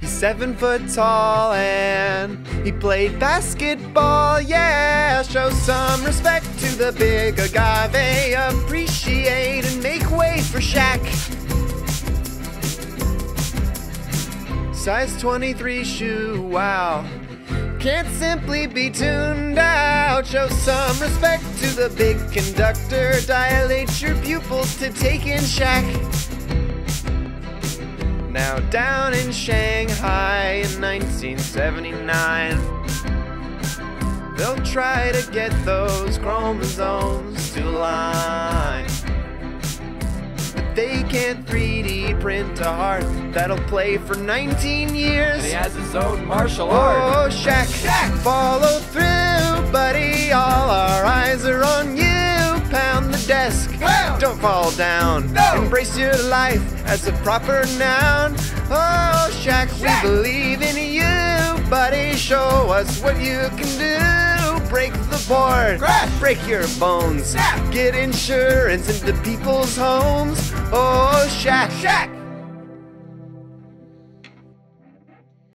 He's seven foot tall and he played basketball. Yeah, show some respect to the big agave. Appreciate and make way for Shaq. Size 23 shoe, wow. Can't simply be tuned out. Show some respect to the big conductor. Dilate your pupils to take in Shaq. Now down in Shanghai in 1979, they'll try to get those chromosomes to align. But they can't 3D print a heart that'll play for 19 years. He has his own martial oh, art. Oh, Shaq, Shaq, follow don't fall down. No. Embrace your life as a proper noun. Oh, Shaq, Shaq. we believe in you, buddy. Show us what you can do. Break the board, Crash. break your bones, Snap. get insurance into people's homes. Oh, Shaq, Shaq.